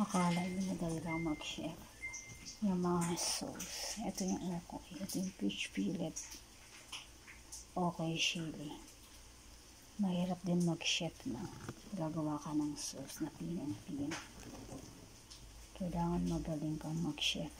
Akala nyo madali lang mag-chef. Yung mga sauce. Ito yung okay. Ito yung peach fillet. Okay, chili. Mahirap din mag-chef na. Gagawa ka ng sauce na pinang-pin. Kailangan magaling kang mag-chef.